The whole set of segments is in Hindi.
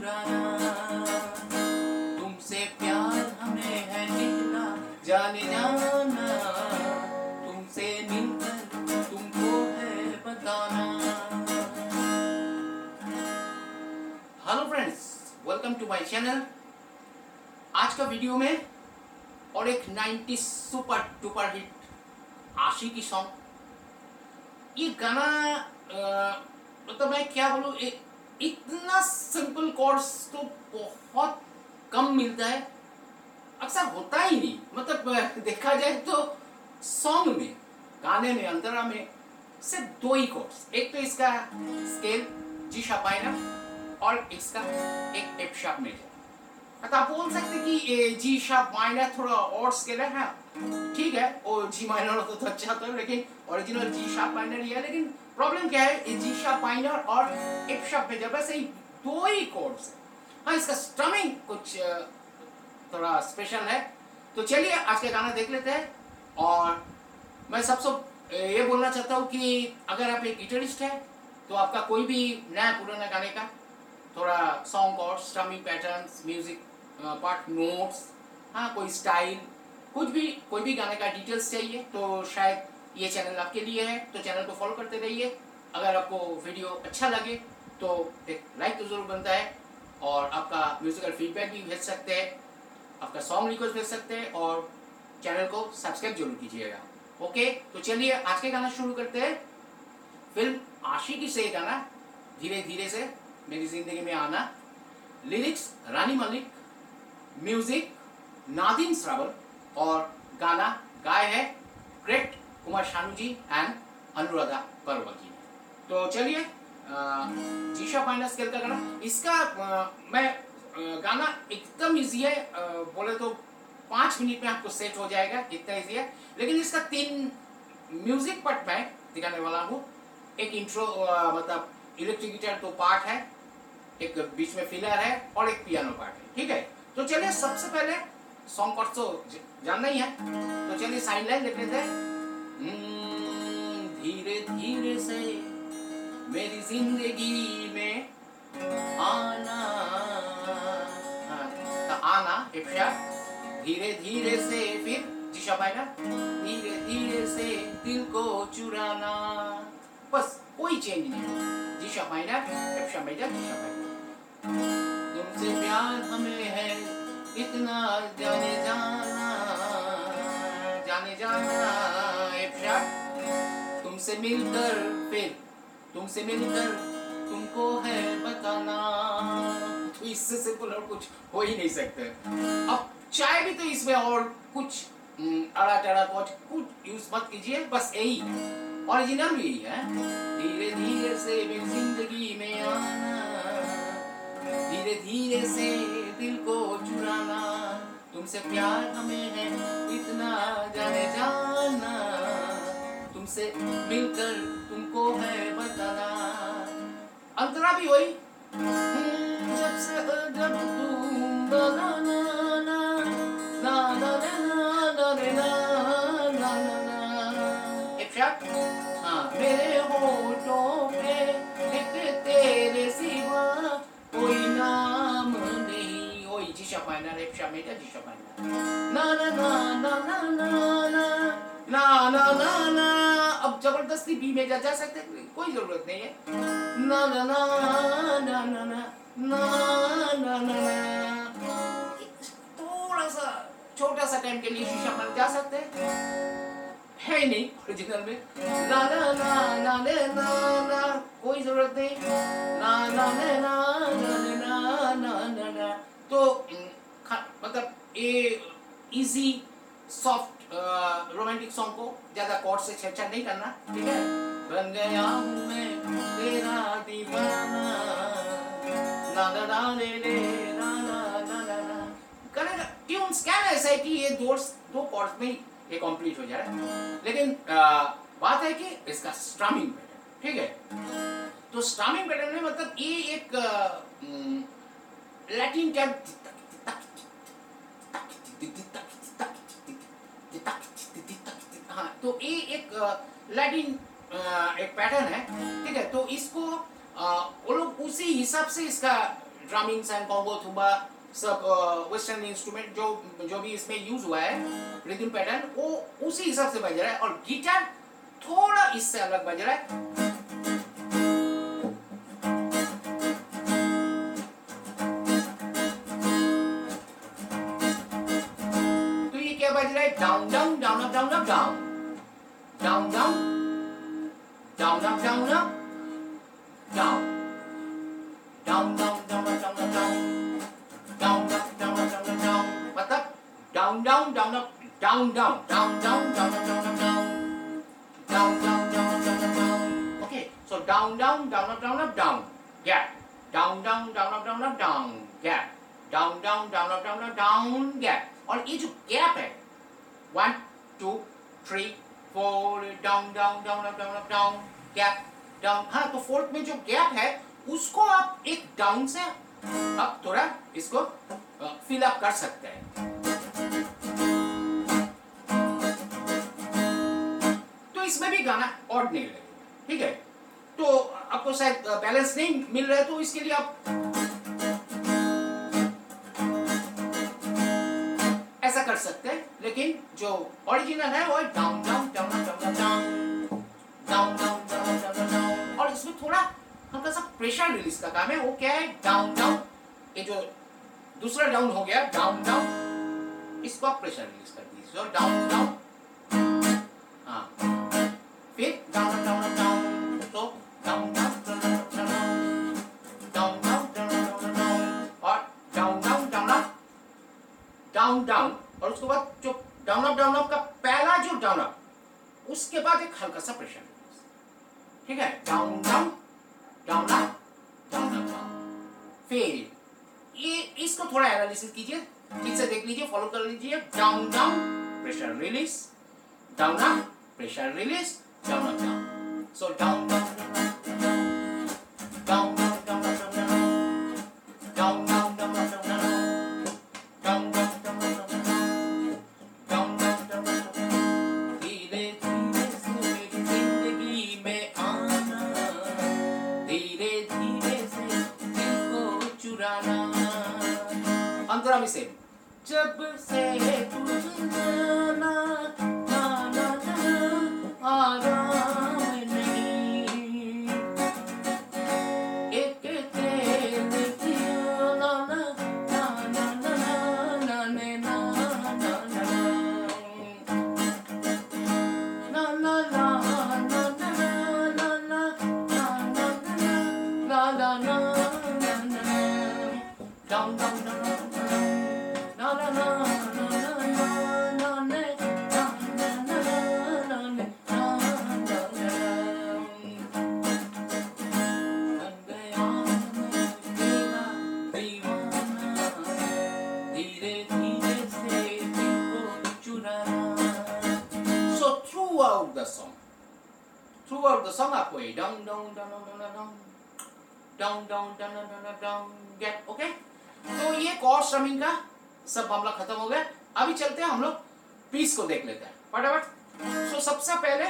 चुराना तुमसे प्यार हमें है कितना जाने जाना। तुमसे मिलकर तुमको है बताना। Hello friends welcome to my channel आज का वीडियो में और एक 90 सुपर डुपर हिट आशी की सॉन्ग ये गाना मतलब मैं क्या बोलूँ इतना सिंपल कोर्स तो बहुत कम मिलता है। अक्सर होता ही नहीं। मतलब देखा जाए तो सॉन्ग में, गाने में, अंतरा में सिर्फ़ दो ही कोर्स एक तो इसका स्केल जी शार्प माइनर और इसका एक एफ़ शार्प मेजर मतलब आप बोल सकते कि जी शार्प माइनर थोड़ा और स्केल है हाँ। ठीक है वो जी माइनर तो अच्छा होता है, लेकिन ओरिजिनल जी शार्प माइनर ही है, लेकिन प्रॉब्लम क्या है? जी शार्प माइनर और एफ़ शार्प मेजर बस यही दो ही कोर्स है। हाँ इसका स्ट्रमिंग कुछ थोड़ा स्पेशल है। तो चलिए, आज का गाना देख लेते हैं। और मैं सबसे ये बोलना चाहता हूँ कि अगर आप एक गिटारिस्ट है तो आपका कोई भी नया पुराना गाने का, थोड़ा सॉन्ग और strumming patterns music part notes हाँ कोई स्टाइल कुछ भी, कोई भी गाने का डिटेल्स चाहिए तो शायद ये चैनल आपके लिए है तो चैनल को फॉलो करते रहिए। अगर आपको वीडियो अच्छा लगे तो एक लाइक तो ज़रूर बनता है और आपका म्यूजिकल फीडबैक भी भेज सकते हैं, आपका सॉन्ग रिक्वेस्ट भेज सकते हैं और चैनल को सब्सक्राइब ज़रूर कीजिएगा। ओके तो चलिए, आज के गाना शुरू करते हैं। फ़िल्म आशिकी से गाना धीरे धीरे से मेरी ज़िंदगी में आना। लिरिक्स रानी मलिक। म्यूज़िक नादिम श्रावण और गाना गाय है ग्रेट कुमार शानू जी एंड अनुराधा पर्वा तो चलिए जीशा पाइना स्केल का गाना इसका अ, मैं गाना एकदम इजी है। अ, बोले तो पाँच मिनट में आपको सेट हो जाएगा इतना इजी है। लेकिन इसका तीन म्यूज़िक पार्ट मैं दिखाने वाला हूँ। एक इंट्रो मतलब इलेक्ट्रिक गिटार तो पार्ट है। एक बीच में फिलर है और एक पियानो पार्ट है। ठीक है? तो चलिए सबसे पहले सॉन्ग पार्ट तो जानना ही है। तो चलिए साइन लाइन देख लेते हैं। धीरे धीरे से मेरी ज़िंदगी में आना। हाँ, तो आना इफ्शा धीरे धीरे से फिर जिशा पाएगा धीरे धीरे से दिल को चुराना। बस कोई चेंज नहीं Jisha minor Ifsha major Jisha minor तुमसे प्यार हमें है इतना जाना जाने। तुमसे मिलकर फिर तुमसे मिलकर तुमको है बताना। तो इससे सिंपल और कुछ हो ही नहीं सकते। अब चाहे भी तो इसमें और कुछ हम्म, अड़ा टड़ा कुछ कुछ यूज़ मत कीजिए बस यही। ओरिजिनल भी यही है। धीरे धीरे से मेरी ज़िंदगी में आना। धीरे धीरे से दिल को चुराना। तुमसे प्यार हमें है इतना जाने जाना तुमसे मिलकर तुमको है बताना अंतरा भी वही हम्म, जब से जब तुम हाँ मेरे होठों पे एक तेरे सिवा कोई नाम नहीं ओए जी शपाइना रे शमेटा जी शपाइना ना ना ना ना ना ना ज़बरदस्ती बी में जा सकते कोई ज़रूरत नहीं है ना ना ना ना ना ना ना ना ना थोड़ा सा छोटा सा टाइम के लिए शीशा बन जा सकते हैं है नहीं ओरिजिनल में ना ना ना ना ना ना कोई ज़रूरत नहीं ना ना ना ना ना ना ना ना तो हम्म, मतलब ये इजी सॉफ्ट रोमांटिक सॉन्ग को ज़्यादा कॉर्ड से छेड़छाड़ नहीं करना ठीक है? बन गया हूँ मैं तेरा दीवाना ना ना ना ना ना ना ना ना। गाने का ट्यून ऐसा है कि ये दो दो कॉर्ड्स में ये कंप्लीट हो जाए लेकिन आ, बात है कि इसका स्ट्रमिंग पे है ठीक है? तो स्टामिंग पैटर्न में मतलब ये एक लैटिन क्या? हाँ तो ये एक लैटिन एक पैटर्न है, ठीक है? तो इसको वो लोग उसी हिसाब से इसका ड्रामिंग एंड कॉम्बो थुबा सब वेस्टर्न इंस्ट्रूमेंट जो जो भी इसमें यूज़ हुआ है रिदम पैटर्न वो उसी हिसाब से बज रहा है और गिटार थोड़ा इससे अलग बज रहा है। trong đất trồng trồng giống trồng trong trong nước trồng trồng trong trong trong trong trong trồng trong trong trong trong trong trong và tất trồng giống trồng trong trồng trồng trồng giống trồng trong trong trong trong trồng trong trong trong trong trong ok so trồng giống trồng trong trong đất trồng dạ trồng trong trồng trong trong đất trồng dạ trồng trong trồng trong trong đất trồng dạ all each together one two three four down down down up down up down gap down हाँ तो फोर्थ में जो गैप है, उसको आप एक डाउन से आप थोड़ा इसको फिल अप कर सकते हैं। तो इसमें भी गाना ऑड नहीं लगेगा, ठीक है? तो आपको शायद बैलेंस नहीं मिल रहा है तो इसके लिए आप जो ओरिजिनल है वो down down down down down down down down down down और इसमें थोड़ा हल्का सा प्रेशर रिलीज़ का काम है वो क्या है डाउन डाउन ये जो दूसरा डाउन हो गया डाउन डाउन इसको आप प्रेशर रिलीज़ कर दीजिए हाँ तो और डाउन डाउन डाउन डाउन और उसके बाद जो डाउन अप डाउन अप का पहला जो डाउन अप उसके बाद एक हल्का सा प्रेशर ठीक है? Down down down up down up down फिर ये इसको थोड़ा एनालिसिस कीजिए ठीक से देख लीजिए फॉलो कर लीजिए। Down down pressure release down up pressure release, down up down. So down same जब the song आपको ये down down down down down down down down down down down down get okay तो ये कॉर्ड स्ट्रमिंग का सब मामला खत्म हो गया अभी चलते हैं हम लोग पीस को देख लेते हैं फटाफट सो सबसे पहले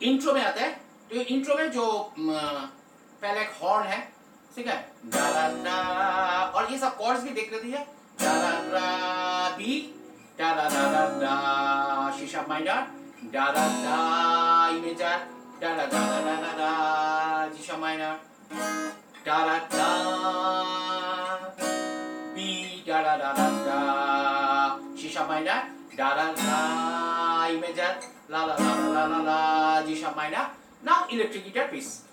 इंट्रो में आता है तो इंट्रो में जो पहले एक हॉर्न है ठीक है डा डा और ये सब कॉर्ड्स भी देख लेती है डा डा डा शार्प माइनर डा रा डा ई da da da da da da da G sharp minor da da da B da da da da da G sharp minor da da da E major la la la la la la G sharp minor now electric guitar piece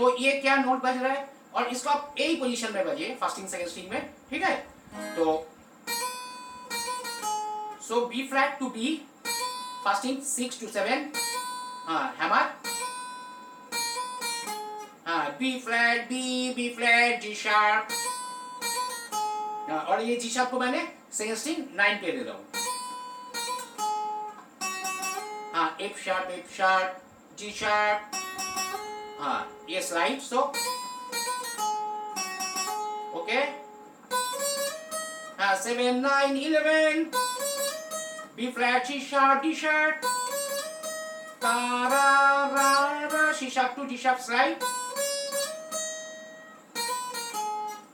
तो ये क्या नोट बज रहा है? और इसको आप ए पोजीशन में बजिए फास्टिंग सेकंड स्ट्रिंग में, ठीक है? तो so B flat to B fasting six to seven हाँ हैमर? हाँ B flat B B flat G sharp और ये जी शार्प को मैंने सेकंड स्ट्रिंग नाइन पे दे रहा हूँ। हाँ F sharp F sharp G sharp uh, yes right so okay uh, 7 9 11 B flat C sharp D sharp. Ta ra ra ra. C sharp to D sharp slide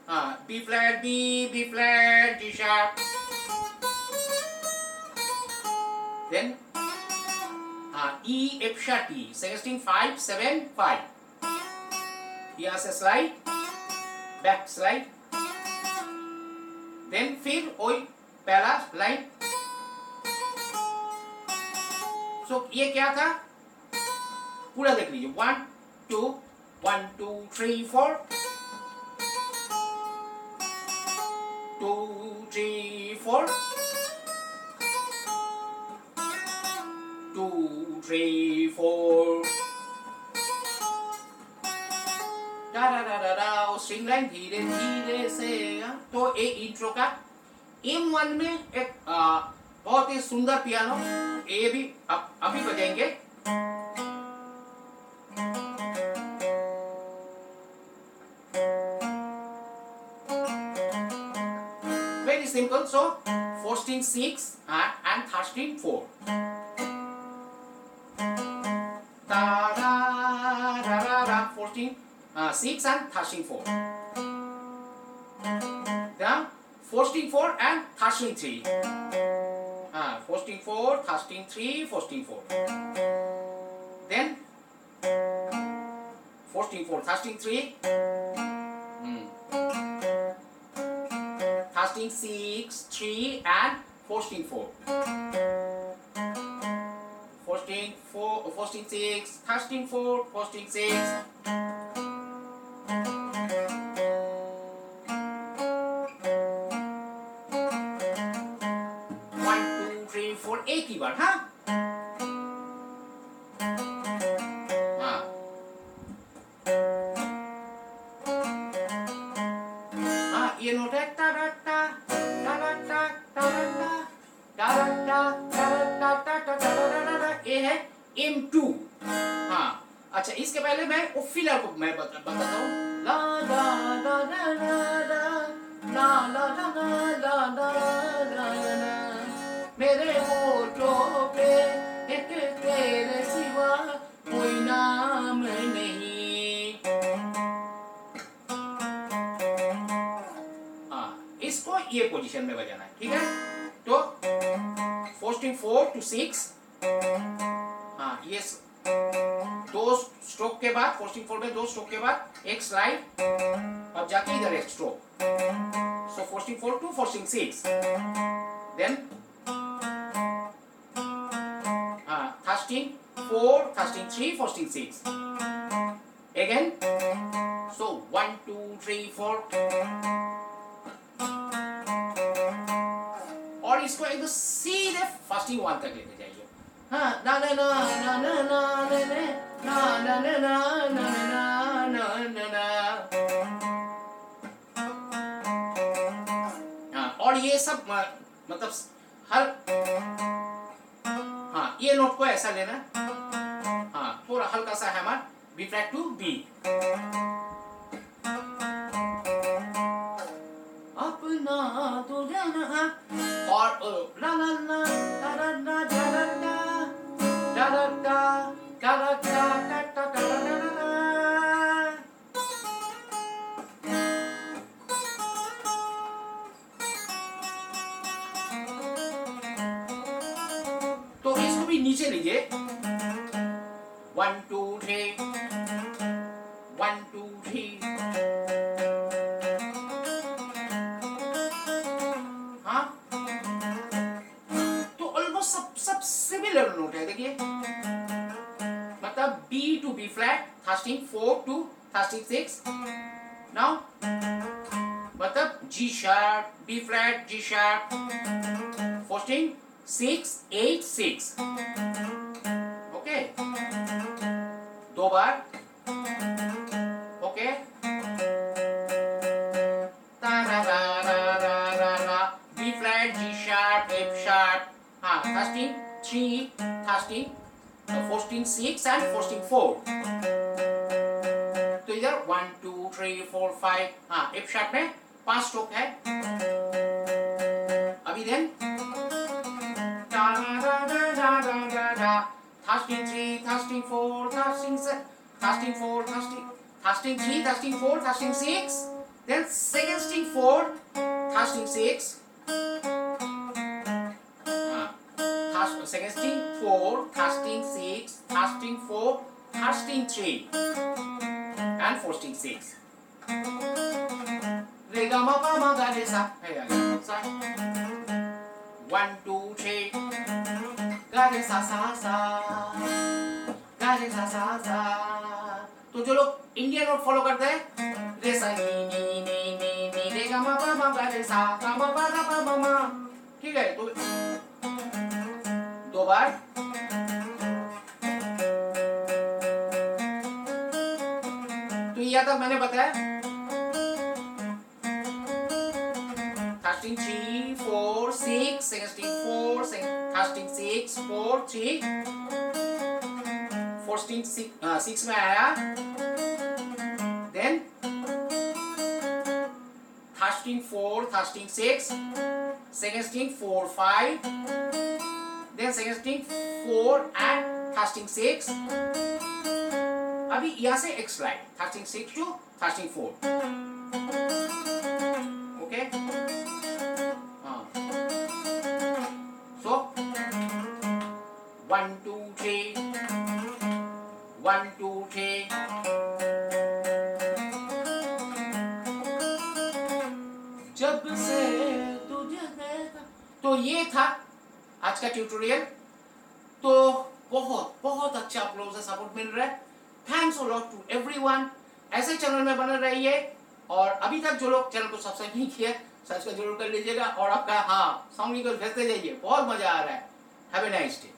uh, ah, B flat B B flat D sharp. Then uh, E F sharp E. Suggesting 5 7 5 here से स्लाइड बैक स्लाइड देन फिर वही पहला लाइन सो ये क्या था? पूरा देख लीजिए। One two one two three four two three four two three four धीरे धीरे से हाँ। तो ए इंट्रो का एम वन में एक बहुत ही सुंदर पियानो ए भी अब, अभी बजेंगे। Very simple so four six and thirteen string four ता ra ra ra 14 uh, 6 and touching 4. Then four and touching 3. Uh, fourteen 4, thrashing 3, fourteen 4. Then fourteen 4, thrashing 3. Mm. Thrashing 6, 3 and fourteen 4. Fourteen 4, fourteen 6, thrashing 4, fourteen 6. M two हाँ अच्छा इसके पहले मैं फिलर को मैं बताता हूँ हाँ इसको ये पोजीशन में बजाना है, ठीक है? तो four string four two six हाँ ये स- दो स्ट्रोक के बाद फोर स्ट्रिंग फोर में दो स्ट्रोक के बाद, एक स्लाइड और जाके इधर एक stroke so four string four two four six then third string three four string six. Again. So, one, two, three, four. और इसको एकदम सीधे फर्स्टिंग वन तक लेके जाइए। और ये सब मतलब हर हाँ ये नोट को ऐसा लेना हाँ पूरा हल्का सा hammer B flat to B अपना तो जाना और ला ला ला ला ला तो इसको भी नीचे लीजिए। One two three one two three हाँ? तो ऑलमोस्ट सब सब सिमिलर नोट है, देखिए। To B flat, thrusting 4 to thrusting 6. Now, मतलब G sharp, B flat, G sharp, thrusting 6, 8, 6. Okay. दो बार. Okay. B flat, G sharp, F sharp. thrusting 3, thrusting fourth string six and fourth string four. तो इधर one two three four five हाँ एफ शार्प में पांच स्ट्रोक है अभी then Thasting three, thasting four, thasting six, thasting four, thasting, thasting three, thasting four, thasting six, then second string four, thasting six, uh, string four, thasting six, thasting four, thasting three, and four string six. Re ga ma pa ma ga re sa. Sa. One, two, three. Ga re sa sa sa. Ga re sa sa sa. तो जो लोग इंडियन नोट फॉलो करते हैं रे सा नी नी नी नी नी रे गा मा पा मा गा रे सा गा मा पा गा पा मा ठीक है तो bar. तो यह तो मैंने बताया। Thirteen three thirteen six four three fourteen six six में आया। Then thirteen four thirteen six seventeen four five second string four and third string six. अभी यहाँ से एक slide third string six two third string four okay so one two three one two three जब से तुझे तो ये था आज का ट्यूटोरियल तो बहुत बहुत अच्छा आप लोगों से सपोर्ट मिल रहा है। थैंक्स लॉट टू एवरीवन ऐसे चैनल में बने रहिए और अभी तक जो लोग चैनल को सब्सक्राइब नहीं किया सब्सक्राइब ज़रूर कर लीजिएगा और आपका हाँ सॉन्ग भेजते जाइए। बहुत मज़ा आ रहा है। Have a nice day